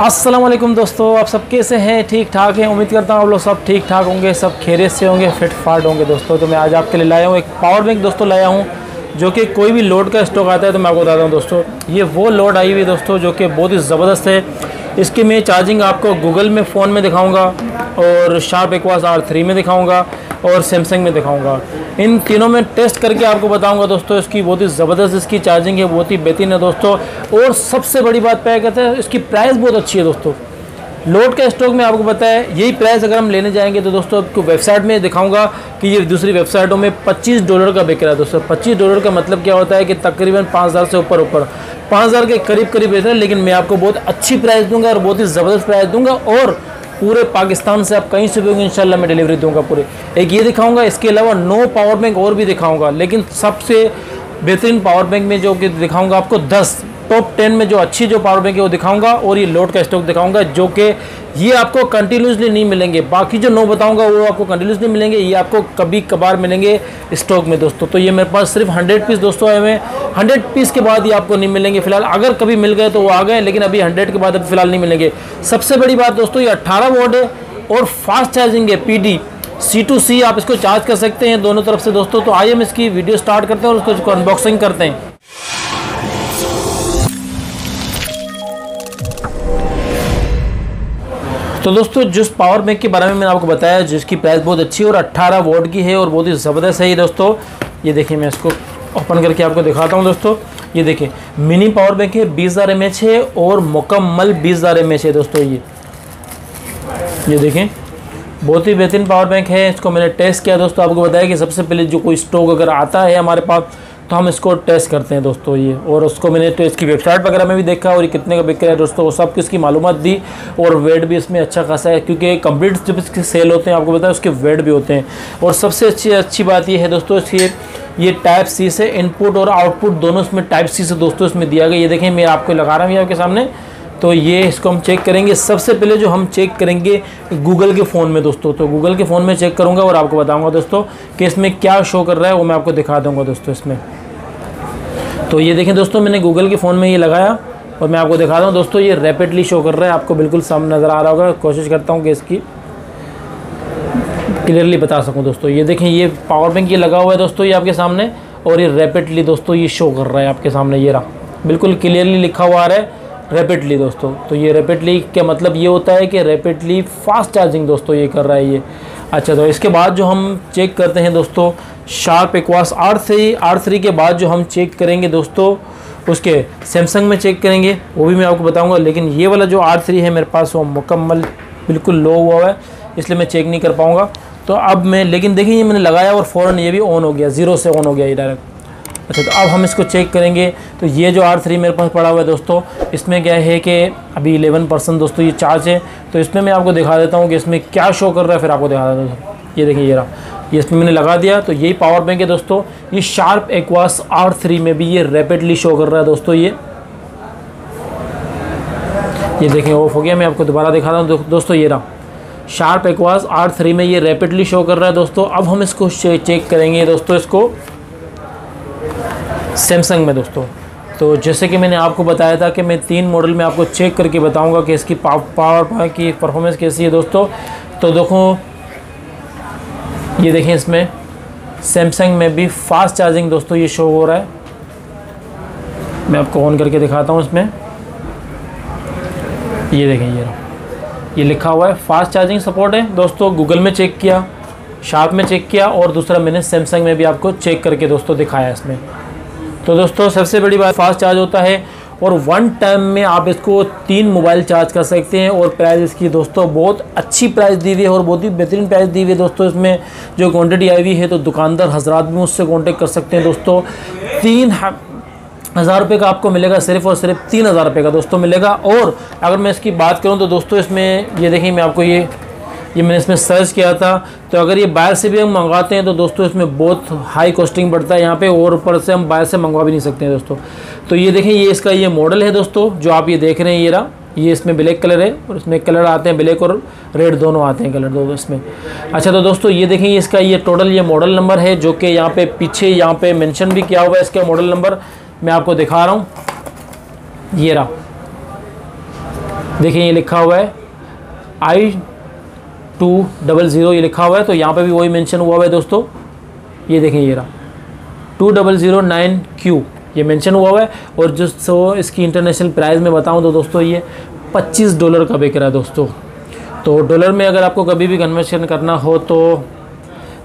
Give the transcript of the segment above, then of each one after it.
वालेकुम दोस्तों, आप सब कैसे हैं? ठीक ठाक हैं? उम्मीद करता हूँ आप लोग सब ठीक ठाक होंगे, सब खेरे से होंगे, फिट फाट होंगे दोस्तों। तो मैं आज आपके लिए लाया हूँ एक पावर बैंक दोस्तों, लाया हूँ, जो कि कोई भी लोड का स्टॉक आता है तो मैं आपको बताता हूँ दोस्तों। ये वो लोड आई हुई दोस्तों, जो कि बहुत ही ज़बरदस्त है। इसकी मैं चार्जिंग आपको गूगल में फ़ोन में दिखाऊँगा और शार्प एक्वास आर थ्री में दिखाऊँगा। और सैमसंग में दिखाऊँगा। इन तीनों में टेस्ट करके आपको बताऊँगा दोस्तों, इसकी बहुत ही ज़बरदस्त इसकी चार्जिंग है, बहुत ही बेहतरीन है दोस्तों। और सबसे बड़ी बात क्या कहते हैं, इसकी प्राइस बहुत अच्छी है दोस्तों। लोड का स्टॉक में आपको पता है, यही प्राइस अगर हम लेने जाएँगे तो दोस्तों, आपको वेबसाइट में दिखाऊँगा कि ये दूसरी वेबसाइटों में 25 डॉलर का बिक रहा है दोस्तों। 25 डॉलर का मतलब क्या होता है कि तकरीबन 5000 से ऊपर ऊपर। 5000 के करीब करीब रहता है, लेकिन मैं आपको बहुत अच्छी प्राइस दूँगा और बहुत ही ज़बरदस्त प्राइस दूँगा और पूरे पाकिस्तान से आप कहीं से भी इंशाल्लाह मैं डिलीवरी दूँगा पूरे। एक ये दिखाऊँगा, इसके अलावा नो पावर बैंक और भी दिखाऊँगा, लेकिन सबसे बेहतरीन पावर बैंक में जो कि दिखाऊँगा आपको 10 टॉप टेन में जो अच्छी जो पावर बैंक है वो दिखाऊँगा और ये लोड का स्टॉक दिखाऊँगा, जो कि ये आपको कंटिन्यूसली नहीं मिलेंगे। बाकी जो नो बताऊँगा, वो आपको कंटिन्यूसली मिलेंगे। ये आपको कभी कभार मिलेंगे स्टॉक में, दोस्तों। तो ये मेरे पास सिर्फ़ हंड्रेड पीस दोस्तों आए हुए हैं। हंड्रेड पीस के बाद ये आपको नहीं मिलेंगे फ़िलहाल। अगर कभी मिल गए तो वो आ गए, लेकिन अभी हंड्रेड के बाद अभी फ़िलहाल नहीं मिलेंगे। सबसे बड़ी बात दोस्तों, ये अट्ठारह वोट है और फास्ट चार्जिंग है पी सी टू सी आप इसको चार्ज कर सकते हैं दोनों तरफ़ से दोस्तों। तो आइए हम इसकी वीडियो स्टार्ट करते हैं और उसको अनबॉक्सिंग करते हैं। तो दोस्तों, जिस पावर बैंक के बारे में मैंने आपको बताया, जिसकी प्राइस बहुत अच्छी और 18 वोट की है और बहुत ही ज़बरदस्त है ये दोस्तों, ये देखिए मैं इसको ओपन करके आपको दिखाता हूँ दोस्तों। ये देखिए मिनी पावर बैंक है, बीस हज़ार एम है और मुकम्मल बीस हज़ार एम है दोस्तों ये। ये देखें बहुत ही बेहतरीन पावर बैंक है, इसको मैंने टेस्ट किया। दोस्तों, आपको बताया कि सबसे पहले जो कोई स्टॉक अगर आता है हमारे पास तो हम इसको टेस्ट करते हैं दोस्तों ये। और उसको मैंने तो इसकी वेबसाइट वगैरह में भी देखा और ये कितने का बिक रहा है दोस्तों, वो सब इसकी मालूम दी। और वेट भी इसमें अच्छा खासा है, क्योंकि कंप्लीट जब इसके सेल होते हैं, आपको पता है उसके वेट भी होते हैं। और सबसे अच्छी अच्छी बात ये है दोस्तों, इसकी ये टाइप सी से इनपुट और आउटपुट दोनों इसमें टाइप सी से दोस्तों इसमें दिया गया। ये देखें, मैं आपको लगा रहा हूँ आपके सामने। तो ये इसको हम चेक करेंगे। सबसे पहले जो हम चेक करेंगे गूगल के फ़ोन में दोस्तों तो गूगल के फ़ोन में चेक करूँगा और आपको बताऊँगा दोस्तों कि इसमें क्या शो कर रहा है, वो मैं आपको दिखा दूँगा दोस्तों इसमें। तो ये देखें दोस्तों, मैंने गूगल के फ़ोन में ये लगाया और मैं आपको दिखा रहा हूँ। दोस्तों, ये रैपिडली शो कर रहा है। आपको बिल्कुल सामने नज़र आ रहा होगा। कोशिश करता हूँ कि इसकी क्लियरली बता सकूँ दोस्तों। ये देखें, ये पावर बैंक ये लगा हुआ है दोस्तों, ये आपके सामने। और ये रैपिडली दोस्तों, ये शो कर रहा है आपके सामने ये रहा। बिल्कुल क्लियरली लिखा हुआ आ रहा है रैपिडली दोस्तों। तो ये रैपिडली का मतलब ये होता है कि रैपिडली फास्ट चार्जिंग दोस्तों, ये कर रहा है ये। अच्छा तो इसके बाद जो हम चेक करते हैं दोस्तों Sharp Aquos R three R three के बाद जो हम चेक करेंगे दोस्तों, उसके सैमसंग में चेक करेंगे, वो भी मैं आपको बताऊँगा, लेकिन ये वाला जो आर थ्री है मेरे पास वो मुकम्मल बिल्कुल लो हुआ है, इसलिए मैं चेक नहीं कर पाऊँगा। तो अब मैं, लेकिन देखिए ये मैंने लगाया और फ़ौरन ये भी ऑन हो गया ज़ीरो से ऑन हो गया ये डायरेक्ट अच्छा तो अब हम इसको चेक करेंगे। तो ये जो आर थ्री मेरे पास पड़ा हुआ है दोस्तों, इसमें क्या है कि अभी 11 परसेंट दोस्तों ये चार्ज है। तो इसमें मैं आपको दिखा देता हूँ कि इसमें क्या शो कर रहा है, फिर आपको दिखा देता हूँ। ये देखिए ये रहा। ये इसमें मैंने लगा दिया। तो यही पावर बैंक है दोस्तों। ये शार्प एक्वास आर थ्री में भी ये रैपिडली शो कर रहा है दोस्तों ये। ये देखें ऑफ़ हो गया। मैं आपको दोबारा दिखा रहा हूँ। दोस्तों ये रहा। शार्प एक्वास आर थ्री में ये रैपिडली शो कर रहा है दोस्तों। अब हम इसको चेक करेंगे दोस्तों इसको। सैमसंग में दोस्तों। तो जैसे कि मैंने आपको बताया था कि मैं तीन मॉडल में आपको चेक करके बताऊँगा कि इसकी पावर की परफॉर्मेंस कैसी है दोस्तों। तो देखो ये देखें इसमें। सैमसंग में भी फास्ट चार्जिंग दोस्तों ये शो हो रहा है। मैं आपको ऑन करके दिखाता हूँ इसमें। ये देखें ये ये लिखा हुआ है फास्ट चार्जिंग सपोर्ट है। दोस्तों गूगल में चेक किया शार्प में चेक किया और दूसरा मैंने सैमसंग में भी आपको चेक करके दोस्तों दिखाया इसमें। तो दोस्तों सबसे बड़ी बात फास्ट चार्ज होता है। और वन टाइम में आप इसको तीन मोबाइल चार्ज कर सकते हैं और प्राइस इसकी दोस्तों बहुत अच्छी प्राइस दी हुई है और बहुत ही बेहतरीन प्राइस दी हुई है दोस्तों इसमें जो क्वान्टिटी आई हुई है तो दुकानदार हजरात भी उससे कॉन्टेक्ट कर सकते हैं दोस्तों। तीन हज़ार रुपये का आपको मिलेगा सिर्फ़ और सिर्फ़ तीन हज़ार रुपये का दोस्तों मिलेगा। और अगर मैं इसकी बात करूँ तो दोस्तों इसमें ये देखिए, मैं आपको ये ये मैंने इसमें सर्च किया था। तो अगर ये बाहर से भी हम मंगवाते हैं तो दोस्तों इसमें बहुत हाई कॉस्टिंग बढ़ता है। यहाँ पे और ऊपर से हम बाहर से मंगवा भी नहीं सकते हैं दोस्तों। तो ये देखें, ये इसका ये मॉडल है दोस्तों, जो आप ये देख रहे हैं ये रहा। ये इसमें ब्लैक कलर है और इसमें कलर आते हैं ब्लैक और रेड दोनों आते हैं कलर दो इसमें। अच्छा तो दोस्तों ये देखें इसका ये टोटल ये मॉडल नंबर है, जो कि यहाँ पे पीछे यहाँ पे मेंशन भी किया हुआ है इसका मॉडल नंबर मैं आपको दिखा रहा हूँ। ये रहा। देखिए ये लिखा हुआ है। आई टू डबल ज़ीरो ये लिखा हुआ है तो यहाँ पे भी वही मेंशन हुआ हुआ है दोस्तों। ये देखें ये रहा। Two double zero nine Q ये मेंशन हुआ हुआ है। और जो सो इसकी इंटरनेशनल प्राइस में बताऊँ तो दोस्तों ये 25 डॉलर का बिक रहा है दोस्तों। तो डॉलर में अगर आपको कभी भी कन्वर्शन करना हो तो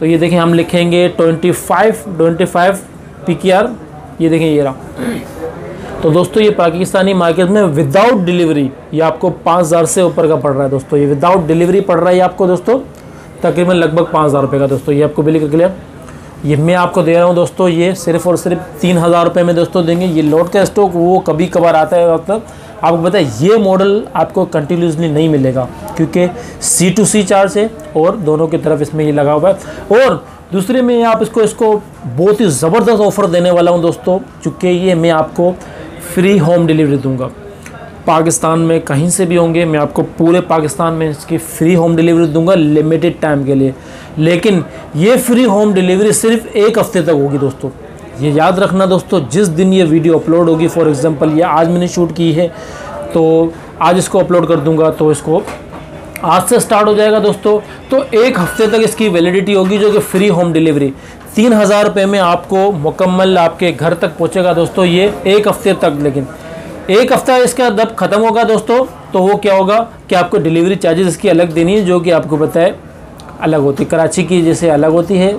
तो ये देखें हम लिखेंगे 25 25 पी ये देखें ये रहा। तो दोस्तों, ये पाकिस्तानी मार्केट में विदाउट डिलीवरी ये आपको पाँच हज़ार से ऊपर का पड़ रहा है दोस्तों। ये विदाउट डिलीवरी पड़ रहा है आपको दोस्तों, तकरीबन लगभग पाँच हज़ार रुपये का दोस्तों। ये आपको बिल्कुल क्लियर ये मैं आपको दे रहा हूँ दोस्तों, ये सिर्फ़ और सिर्फ़ तीन हज़ार रुपये में दोस्तों देंगे। ये लोड का स्टॉक वो कभी कभार आता है वक्त। आपको पता है, ये मॉडल आपको कंटिन्यूसली नहीं मिलेगा, क्योंकि सी टू सी चार्ज है और दोनों की तरफ़ इसमें ये लगा हुआ है। और दूसरे में आप इसको इसको बहुत ही ज़बरदस्त ऑफ़र देने वाला हूँ दोस्तों चूँकि ये मैं आपको फ्री होम डिलीवरी दूँगा। पाकिस्तान में कहीं से भी होंगे, मैं आपको पूरे पाकिस्तान में इसकी फ्री होम डिलीवरी दूँगा लिमिटेड टाइम के लिए। लेकिन ये फ्री होम डिलीवरी सिर्फ़ एक हफ़्ते तक होगी दोस्तों। ये याद रखना दोस्तों, जिस दिन ये वीडियो अपलोड होगी फॉर एग्ज़ाम्पल ये आज मैंने शूट की है तो आज इसको अपलोड कर दूँगा तो इसको आज से स्टार्ट हो जाएगा दोस्तों। तो एक हफ़्ते तक इसकी वैलिडिटी होगी जो कि फ्री होम डिलीवरी तीन हज़ार रुपये में आपको मुकम्मल आपके घर तक पहुँचेगा दोस्तों, ये एक हफ़्ते तक, लेकिन एक हफ़्ता इसका दब ख़त्म होगा दोस्तों तो वो क्या होगा कि आपको डिलीवरी चार्जेस इसकी अलग देनी है, जो कि आपको पता है अलग होती है। कराची की जैसे अलग होती है,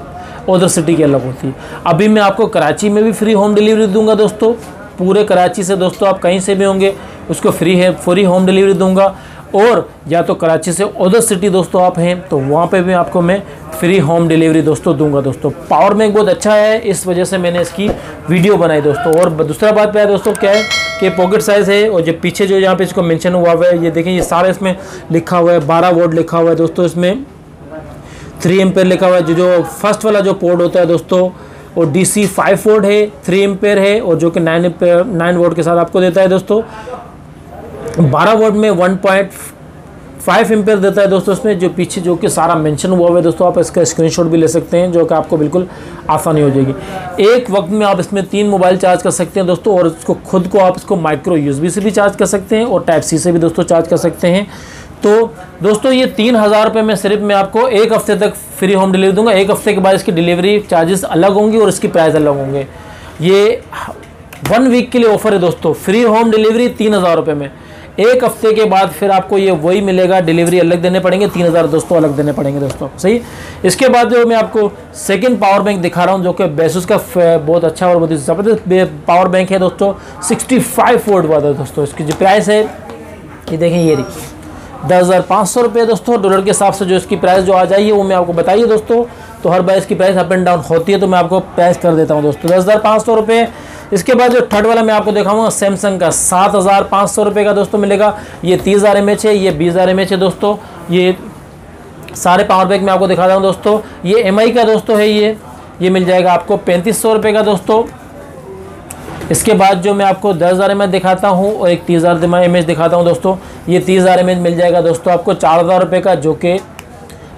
उधर सिटी की अलग होती है। अभी मैं आपको कराची में भी फ्री होम डिलीवरी दूँगा दोस्तों, पूरे कराची से दोस्तों आप कहीं से भी होंगे, उसको फ्री है फ्री होम डिलीवरी दूँगा। और या तो कराची से उधर सिटी दोस्तों आप हैं तो वहाँ पे भी आपको मैं फ्री होम डिलीवरी दोस्तों दूँगा दोस्तों। पावर बैंक बहुत अच्छा है, इस वजह से मैंने इसकी वीडियो बनाई दोस्तों। और दूसरा बात पे दोस्तों, क्या है कि पॉकेट साइज़ है और जो पीछे जो यहाँ पे इसको मेंशन हुआ हुआ है, ये देखें, ये सारा इसमें लिखा हुआ है, बारह वोट लिखा हुआ है दोस्तों इसमें। थ्री एम्पेयर लिखा हुआ है, जो जो फ़र्स्ट वाला जो पोर्ट होता है दोस्तों और डी सी फाइव वोट है थ्री एम्पेयर है और जो कि नाइन नाइन वोट के साथ आपको देता है दोस्तों। बारह वोट में वन पॉइंट फाइव एम्पेयर देता है दोस्तों इसमें, जो पीछे जो कि सारा मेंशन हुआ हुआ है दोस्तों, आप इसका स्क्रीनशॉट भी ले सकते हैं, जो कि आपको बिल्कुल आसानी हो जाएगी। एक वक्त में आप इसमें तीन मोबाइल चार्ज कर सकते हैं दोस्तों, और इसको खुद को आप इसको माइक्रो यूज़ से भी चार्ज कर सकते हैं, और टाइप सी से भी दोस्तों चार्ज कर सकते हैं। तो दोस्तों, ये तीन हज़ार रुपये में सिर्फ़ मैं आपको एक हफ़्ते तक फ्री होम डिलीवरी दूँगा। एक हफ़्ते के बाद इसकी डिलीवरी चार्जेस अलग होंगी और इसकी प्राइस अलग होंगे। ये वन वीक के लिए ऑफ़र है दोस्तों। फ्री होम डिलीवरी तीन हज़ार रुपये में। एक हफ़्ते के बाद फिर आपको ये वही मिलेगा डिलीवरी अलग देने पड़ेंगे, तीन हज़ार दोस्तों अलग देने पड़ेंगे दोस्तों। सही? इसके बाद जो मैं आपको सेकंड पावर बैंक दिखा रहा हूँ, जो कि बेसुस का बहुत अच्छा और बहुत ही ज़बरदस्त पावर बैंक है दोस्तों। 65 फाइव वोल्ट वाला दोस्तों, इसकी जो प्राइस है, ये देखें, ये दस हज़ार पाँच सौ रुपये दोस्तों डॉलर के हिसाब से जो इसकी प्राइस जो आ जाइए वो मैं आपको बताइए दोस्तों। तो हर बार इसकी प्राइस अप एंड डाउन होती है तो मैं आपको प्राइस कर देता हूँ दोस्तों। दस हज़ार पाँच सौ रुपये इसके बाद जो थर्ड वाला मैं आपको दिखाऊँगा सैमसंग का सात हज़ार पाँच सौ रुपये का दोस्तों मिलेगा। ये तीस हज़ार एम एच है, ये बीस हज़ार एम एच है दोस्तों। ये सारे पावर बैंक मैं आपको दिखा रहा हूँ दोस्तों। ये एम आई का दोस्तों है ये। ये मिल जाएगा आपको पैंतीस सौ रुपये का दोस्तों। इसके बाद जो मैं आपको दस हज़ार एम दिखाता हूँ, और एक तीस हज़ार एम दिखाता हूँ दोस्तों। ये तीस हज़ार एम मिल जाएगा दोस्तों आपको चार हज़ार रुपये का, जो कि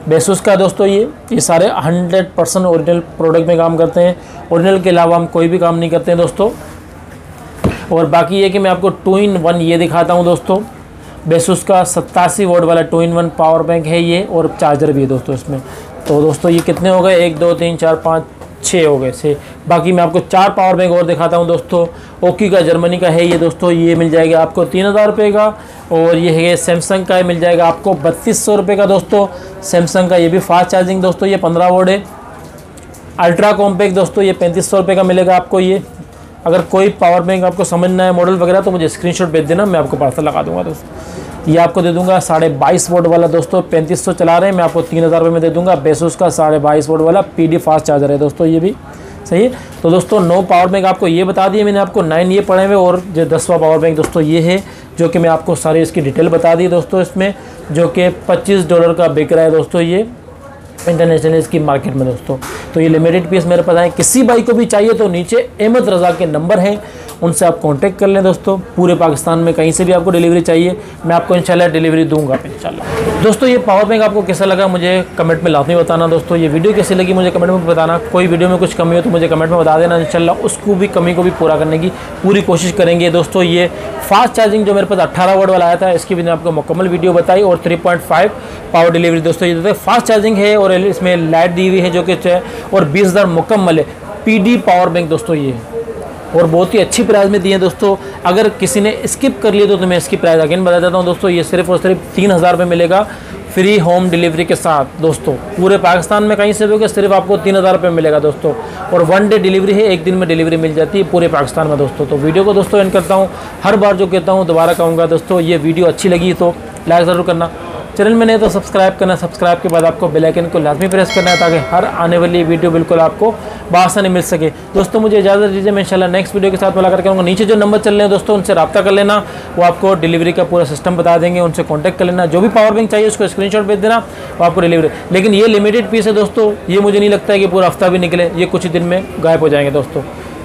बेसूस का दोस्तों ये ये सारे हंड्रेड परसेंट ओरिजिनल प्रोडक्ट में काम करते हैं। ओरिजिनल के अलावा हम कोई भी काम नहीं करते हैं दोस्तों। और बाकी ये कि मैं आपको टू इन वन ये दिखाता हूँ दोस्तों। बेसुस का सत्तासी वोट वाला two in one power bank है ये, और चार्जर भी है दोस्तों इसमें। तो दोस्तों ये कितने हो गए? एक, दो, तीन, चार, पाँच छः हो गए, से। बाकी मैं आपको चार पावर बैंक और दिखाता हूँ दोस्तों। ओकी का जर्मनी का है ये दोस्तों, ये मिल जाएगा आपको तीन हज़ार रुपये का। और ये है सैमसंग का मिल जाएगा आपको बत्तीस सौ रुपये का दोस्तों। सैमसंग का ये भी फास्ट चार्जिंग दोस्तों, ये पंद्रह वोट है। अल्ट्रा कॉम्पैक्ट दोस्तों, ये पैंतीस सौ रुपये का मिलेगा आपको ये। अगर कोई पावर बैंक आपको समझना है मॉडल वगैरह तो मुझे स्क्रीनशॉट भेज देना, मैं आपको पार्सल लगा दूँगा दोस्तों। ये आपको दे दूँगा साढ़े बाईस वोट वाला दोस्तों, पैंतीस सौ चला रहे हैं, मैं आपको तीन हज़ार रुपये में दे दूँगा, बेसोस का साढ़े बाईस वोट वाला पीडी फास्ट चार्जर है दोस्तों, ये भी सही। है तो दोस्तों, नो पावर बैंक आपको ये बता दिए, मैंने आपको नाइन ये पढ़े हुए, और जो दसवा पावर बैंक दोस्तों ये है, जो कि मैं आपको सारी इसकी डिटेल बता दी दोस्तों इसमें, जो कि 25 डॉलर का बिक रहा है दोस्तों ये इंटरनेशनल इसकी मार्केट में दोस्तों। तो ये लिमिटेड पीस मेरे पास है किसी बाइक को भी चाहिए तो नीचे अहमद रज़ा के नंबर हैं उनसे आप कॉन्टैक्ट कर लें दोस्तों। पूरे पाकिस्तान में कहीं से भी आपको डिलीवरी चाहिए। मैं आपको इंशाल्लाह डिलीवरी दूँगा इंशाल्लाह दोस्तों, ये पावर बैंक आपको कैसा लगा मुझे कमेंट में लाजमी बताना दोस्तों। ये वीडियो कैसी लगी मुझे कमेंट में बताना। कोई वीडियो में कुछ कमी हो तो मुझे कमेंट में बता देना इंशाल्लाह उसको भी, कमी को भी पूरा करने की पूरी कोशिश करेंगे दोस्तों। ये फास्ट चार्जिंग जो मेरे पास अट्ठारह वर्ड वाला आया था, इसकी मैंने आपको मुकम्मल वीडियो बताई और थ्री पावर डिलीवरी दोस्तों। ये फास्ट चार्जिंग है और इसमें लाइट दी हुई है जो कि और बीस हज़ार मुकम्मल है। पीडी पावर बैंक दोस्तों ये। और बहुत ही अच्छी प्राइस में दी है दोस्तों। अगर किसी ने स्किप कर लिया तो, मैं इसकी प्राइस अगेन बता देता हूँ दोस्तों ये सिर्फ़ और सिर्फ़ तीन हज़ार रुपये मिलेगा फ्री होम डिलीवरी के साथ। दोस्तों पूरे पाकिस्तान में कहीं से भी होगा सिर्फ़ आपको तीन हज़ार रुपये मिलेगा दोस्तों। और वन डे डिलीवरी है एक दिन में डिलीवरी मिल जाती है पूरे पाकिस्तान में दोस्तों। तो वीडियो को दोस्तों एंड करता हूँ। हर बार जो कहता हूँ दोबारा कहूँगा दोस्तों ये वीडियो अच्छी लगी तो लाइक ज़रूर करना। चैनल में नहीं तो सब्सक्राइब करना, सब्सक्राइब के बाद आपको बेल आइकन को लाजमी प्रेस करना है ताकि हर आने वाली वीडियो बिल्कुल आपको बासानी मिल सके। दोस्तों, मुझे इजाज़त दीजिए, मैं इंशाल्लाह नेक्स्ट वीडियो के साथ मुलाकात करूँगा। नीचे जो नंबर चल रहे हैं दोस्तों, उनसे रब्ता कर लेना, वो आपको डिलीवरी का पूरा सिस्टम बता देंगे, उनसे कॉन्टैक्ट कर लेना। जो भी पावर बैंक चाहिए, उसको स्क्रीन भेज देना, वो आपको डिलीवरी लेकिन ये लिमिटेड पीस है दोस्तों, ये मुझे नहीं लगता है कि पूरा हफ़्ता भी निकले, ये कुछ ही दिन में गायब हो जाएँगे दोस्तों।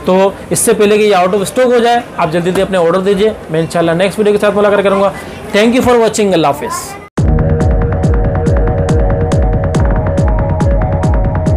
तो इससे पहले कि ये आउट ऑफ़ स्टॉक हो जाए, आप जल्दी जल्दी अपने ऑर्डर दीजिए। मैं इंशाल्लाह नेक्स्ट वीडियो के साथ मुलाकात करूँगा। थैंक यू फॉर वॉचिंग अल्लाह हाफिज़